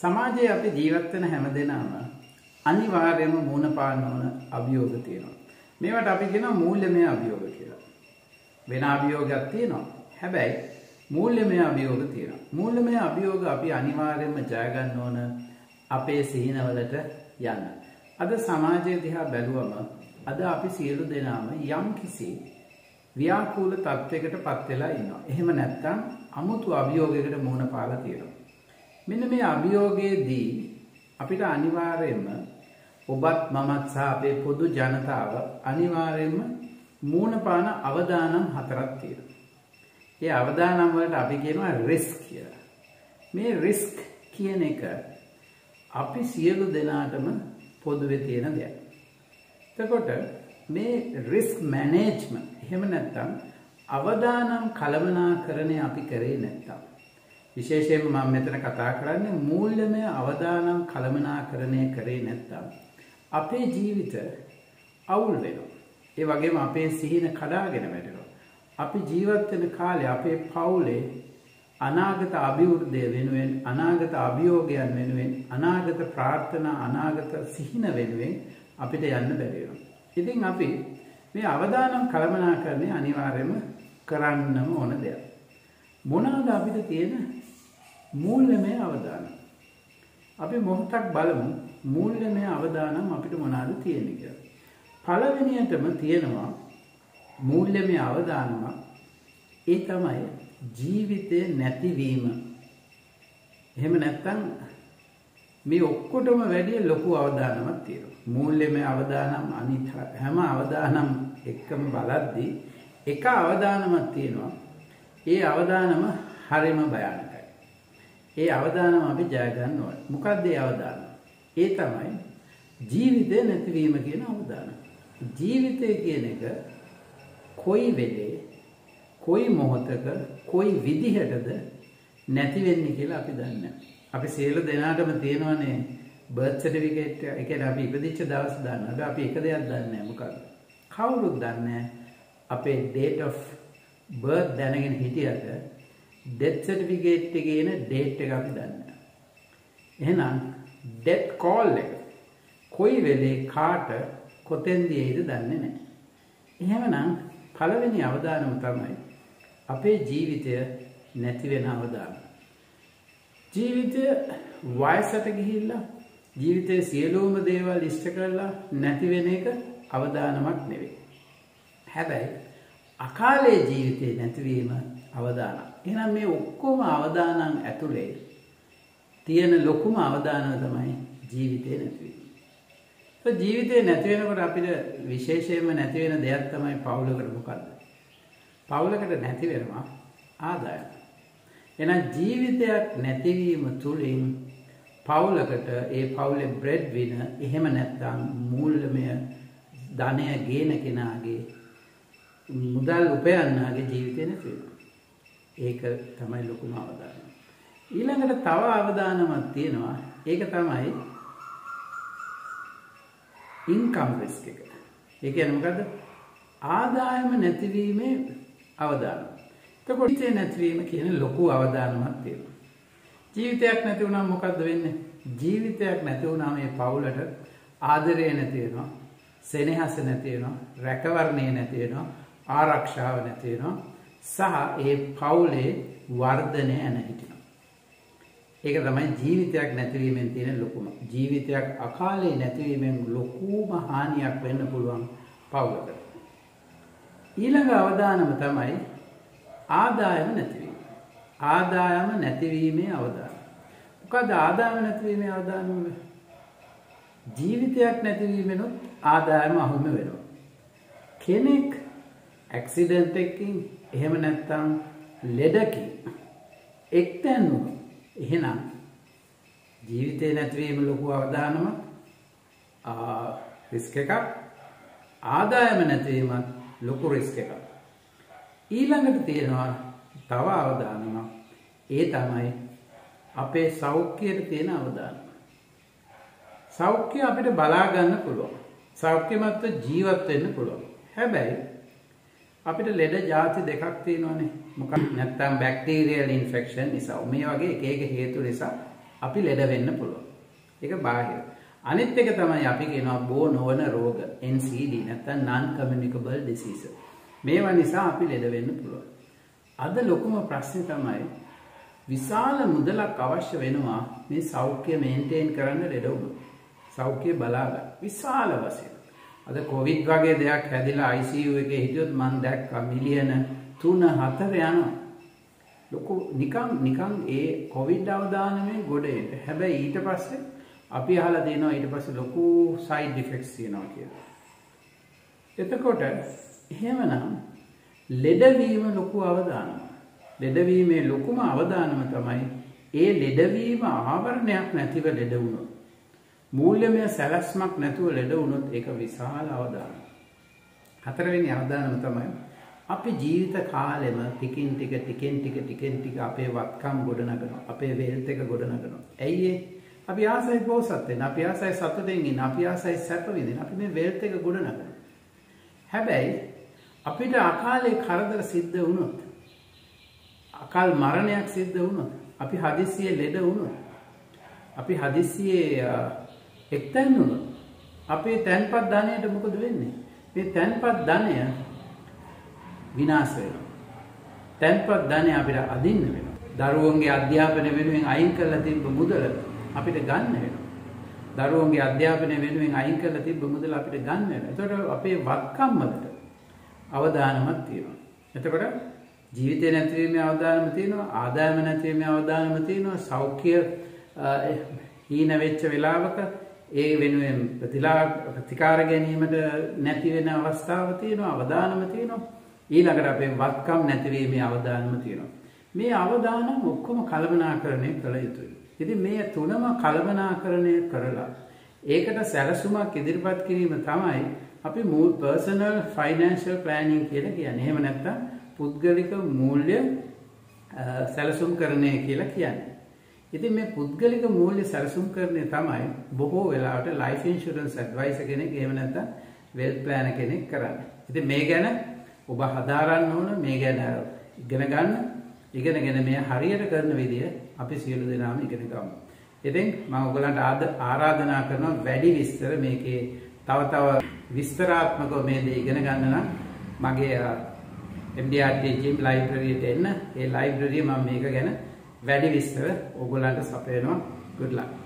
සමාජයේ අපි ජීවත් වෙන හැමදෙනාම අනිවාර්යයෙන්ම මුණ පාන්න ඕන අභියෝග තියෙනවා. මේවට අපි කියනවා මූල්‍යමය අභියෝග කියලා. වෙන අභියෝගයක් තියෙනවා. හැබැයි මූල්‍යමය අභියෝග තියෙනවා. මූල්‍යමය අභියෝග අපි අනිවාර්යයෙන්ම ජය ගන්න ඕන අපේ සිහිනවලට යන්න. අද සමාජය දිහා බැලුවම අද අපි සියලු දෙනාම යම් කිසි ව්‍යාකූල තත්ත්වයකට පත් වෙලා ඉන්නවා. එහෙම නැත්නම් අමුතු අභියෝගයකට මුහුණ පාලා තියෙනවා. මෙන්න මේ අභියෝගයේදී අපිට අනිවාර්යයෙන්ම ඔබත් මමත් සහ අපේ පොදු ජනතාව අනිවාර්යයෙන්ම මූණ පාන අවදානම් හතරක් තියෙනවා. ඒ අවදානම් වලට අපි කියනවා රිස්ක් කියලා. මේ රිස්ක් කියන එක අපි සියලු දෙනාටම පොදුවේ තියෙන දෙයක්. එතකොට මේ රිස්ක් මැනේජ්මන්ට් එහෙම නැත්නම් අවදානම් කළමනාකරණය අපි කරේ නැත්තම් විශේෂයෙන්ම මම මෙතන කතා කරන්නේ මූල්‍යමය අවදානම් කළමනාකරණය කරේ නැත්තම් අපේ ජීවිත අවුල් වෙනවා. ඒ වගේම අපේ සිහින කඩාගෙන වැටෙනවා. අපි ජීවත් වෙන කාලේ අපේ පවුලේ අනාගත අභිවෘද්ධිය වෙනුවෙන් අනාගත අභියෝගයන් වෙනුවෙන් අනාගත ප්‍රාර්ථනා අනාගත සිහින වෙනුවෙන් අපිට යන්න බැරි වෙනවා. ඉතින් අපි මේ අවදානම් කළමනාකරණය අනිවාර්යයෙන්ම කරන්නම ඕන දෙයක්. මොනවාද අපිට තියෙන මූල්‍යමය අවදානම්? අපි මොහොතක් බලමු මූල්‍යමය අවදානම් අපිට මොනවාද තියෙන්නේ කියලා. පළවෙනියටම තියෙනවා මූල්‍යමය අවදානම ඒ තමයි ජීවිතය නැතිවීම. එහෙම නැත්තම් මේ ඔක්කොටම වැඩිය ලොකු අවදානමක් තියෙනවා. මූල්‍යමය අවදානම් අනිත් හැම අවදානම් එක්කම බලද්දී එක අවදානමක් තියෙනවා. ඒ අවදානම හරිම භයානකයි. ඒ අවදානම අපි ජය ගන්න ඕනේ. මොකක්ද ඒ අවදානම? ඒ තමයි ජීවිතය නැතිවීම කියන අවදානම. ජීවිතය කියන එක කොයි වෙලේ කොයි මොහොතක කොයි විදිහටද නැති වෙන්නේ කියලා අපි දන්නේ අපි සියලු දෙනාටම තියෙනවනේ බර්ත් සර්ටිෆිකේට් එක කියන්නේ අපි ඉපදිච්ච දවස් දන්නවා. අපි එක දෙයක් දන්නේ නැහැ මොකක්ද? කවුරුත් දන්නේ අපේ date of birth දැනගෙන හිටියට death certificate එකේ එන date එක අපි දන්නේ එහෙනම් death call එක කොයි වෙලේ කාට කොතෙන්දී එයිද දන්නේ නැහැ. එහෙමනම් පළවෙනි අවදානම තමයි අපේ ජීවිතය නැති වෙන අවදානම. ජීවිතය වයසට ගිහිල්ලා ජීවිතයේ සියලුම දේවල් ඉෂ්ට කරලා නැති වෙන එක අවදානමක් නෙවෙයි. හැබැයි අකාලේ ජීවිතේ නැතිවීම අවදානම්. එහෙනම් මේ ඔක්කොම අවදානම් ඇතුලේ තියෙන ලොකුම අවදානම තමයි ජීවිතේ නැතිවීම. ඒ ජීවිතේ නැති වෙනකොට අපිට විශේෂයෙන්ම නැති වෙන දෙයක් තමයි පවුලකට මොකද්ද? පවුලකට නැති වෙනවා ආදායම. එහෙනම් ජීවිතයක් නැතිවීම තුලින් පවුලකට ඒ පවුලේ බ්‍රෙඩ් වින එහෙම නැත්නම් මූල්‍යමය ධනය ගේන කෙනාගේ මුදල් උපයන්නාගේ ජීවිතේ නැති වෙනවා. ඒක තමයි ලොකුම අවදානම. ඊළඟට තව අවදානමක් තියෙනවා. ඒක තමයි ඉන්කම් රිස්ක් එක. ඒ කියන්නේ මොකද්ද? ආදායම නැතිවීමේ අවදානම. එතකොට ජීවිතේ නැතිවීම කියන ලොකු අවදානමක් තියෙනවා. ජීවිතයක් නැති වුණාම මොකද්ද වෙන්නේ? ජීවිතයක් නැති වුණාම මේ පවුලට ආදරය නැති වෙනවා. සෙනෙහස නැති වෙනවා. රැකවරණය නැති වෙනවා. ආරක්ෂාව නැති වෙනවා. සහ ඒ පවුලේ වර්ධනය ඇන හිටිනවා. ඒක තමයි ජීවිතයක් නැතිවීමෙන් තියෙන ලොකුම. ජීවිතයක් අකාලේ නැතිවීමෙන් ලොකුම හානියක් වෙන්න පුළුවන් පවුලකට. ඊළඟ අවදානම තමයි ආදායම නැතිවීම. ආදායම නැතිවීමේ අවදානම. මොකද ආදායම නැතිවීමේ අවදානම? ජීවිතයක් නැතිවීමෙනුත් ආදායම අහුම වෙනවා. කෙනෙක් ඇක්සිඩන්ට් එකකින් එහෙම නැත්තම් ලෙඩකින් එක්තැන් වුණොත්. එහෙනම් ජීවිතේ නැතිවීම ලොකු අවදානමක් රිස්ක් එකක් ආදායම නැතිවීමත් ලොකු රිස්ක් එකක්. ඊළඟට තියෙනවා තව අවදානමක් ඒ තමයි අපේ සෞඛ්‍යයට තියෙන අවදානම සෞඛ්‍ය අපිට බලා ගන්න පුළුවන්. සෞඛ්‍යමත්ව ජීවත් වෙන්න පුළුවන්. හැබැයි අපිට ලෙඩ ಜಾති දෙකක් තියෙනවානේ මොකක් නැත්තම් බැක්ටීරියල් ඉන්ෆෙක්ෂන් නිසා මේ වගේ එක එක හේතු නිසා අපි ලෙඩ වෙන්න පුළුවන්. ඒක බාහිර. අනිත් එක තමයි අපි කියනවා බෝ නොවන රෝග NCD නැත්නම් non communicable disease. මේවා නිසා අපි ලෙඩ වෙන්න පුළුවන්. අද ලොකුම ප්‍රශ්නේ තමයි විශාල මුදලක් අවශ්‍ය වෙනවා මේ සෞඛ්‍ය මේන්ටේන් කරන්න ලෙඩ වුණොත්. සෞඛ්‍ය බලාගන්න. විශාල වශයෙන්. අද කොවිඩ් වගේ දෙයක් හැදිලා ICU එකේ හිටියොත් මම දැක්කා මිලියන 3 4 යනවා. ලොකු නිකන් නිකන් ඒ කොවිඩ් අවදානමේ ගොඩ එන්න. හැබැයි ඊට පස්සේ අපි අහලා දෙනවා ඊට පස්සේ ලොකු සයිඩ් ඉෆෙක්ට්ස් තියෙනවා කියලා. එතකොට එහෙමනම් ලෙඩවීම ලොකු අවදානමක්. ලෙඩවීමේ ලොකුම අවදානම තමයි ඒ ලෙඩවීම ආවරණයක් නැතිව ලෙඩ වුණොත්. මූල්‍යමය සැලැස්මක් නැතුව ලෙඩ වුණොත් ඒක විශාල අවදානමක්. හතරවෙනි අවදානම තමයි අපි ජීවිත කාලෙම ටිකින් ටික ටිකෙන් ටික ටිකෙන් ටික අපේ වත්කම් ගොඩනගනවා. අපේ වෙල්ත් එක ගොඩනගනවා. ඇයි ඒ? අපි ආසයි පෝසත් වෙන්න, අපි ආසයි සතුටෙන් ඉන්න, අපි ආසයි සැප විඳින්න. අපි මේ වෙල්ත් එක ගොඩනගනවා. හැබැයි අපිට අකාලේ කරදර සිද්ධ වුණොත් අකල් මරණයක් සිද්ධ වුණොත් අපි හදිස්සියේ ලෙඩ වුණොත් අපි හදිස්සියේ එක්තැන් වුණොත් අපේ තැන්පත් ධනයට මොකද වෙන්නේ? මේ තැන්පත් ධනය විනාශ වෙනවා. තැන්පත් ධනය අපිට අදින්න වෙනවා. දරුවන්ගේ අධ්‍යාපනය වෙනුවෙන් අයින් කරලා තිබ්බ මුදල අපිට ගන්න වෙනවා. දරුවන්ගේ අධ්‍යාපනය වෙනුවෙන් අයින් කරලා තිබ්බ මුදල අපිට ගන්න වෙනවා. එතකොට අපේ වත්කම් වලට අවදානමක් තියෙනවා. එතකොට ජීවිතය නැතිවීමේ අවදානම තියෙනවා ආදායම නැතිවීමේ අවදානම තියෙනවා. සෞඛ්‍ය හීන වෙච්ච වෙලාවක ඒ වෙනුවෙන් ප්‍රතිකාර ගැනීමට නැති වෙන අවස්ථාව තියෙනවා අවදානම තියෙනවා. ඊළඟට අපේ වත්කම් නැතිවීමේ අවදානම තියෙනවා. මේ අවදානම් ඔක්කොම කළමනාකරණය කළ යුතුයි. ඉතින් මේ තුනම කළමනාකරණය කරලා ඒකට සැලසුමක් ඉදිරිපත් කිරීම තමයි අපි පර්සනල් ෆයිනන්ෂල් ප්ලෑනිං කියලා කියන්නේ. එහෙම නැත්නම් පුද්ගලික මූල්‍ය සැලසුම් කරණය කියලා කියන්නේ. ඉතින් මේ පුද්ගලික මූල්‍ය සැලසුම් කරණය තමයි බොහෝ වෙලාවට ලයිෆ් ඉන්ෂුරන්ස් ඇඩ්වයිසර් කෙනෙක් එහෙම නැත්නම් වෙල්ත් ප්ලෑනර් කෙනෙක් කරන්නේ. ඉතින් මේ ගැන ඔබ හදාරන්න ඕන මේ ගැන ඉගෙන ගන්න. ඉගෙනගෙන මේ හරියට කරන විදිය අපි සියලු දෙනාම ඉගෙන ගමු. ඉතින් මම ඔයගලන්ට ආරාධනා කරනවා වැඩි විස්තර මේකේ තව තව විස්තරාත්මකව මේ දේ ඉගෙන ගන්න නම් මගේ MDRT ජිම් ලයිබ්‍රරියට එන්න ඒ ලයිබ්‍රරිය මම මේක ගැන වැඩි විස්තර ඕගොල්ලන්ට සපයනවා. Good luck.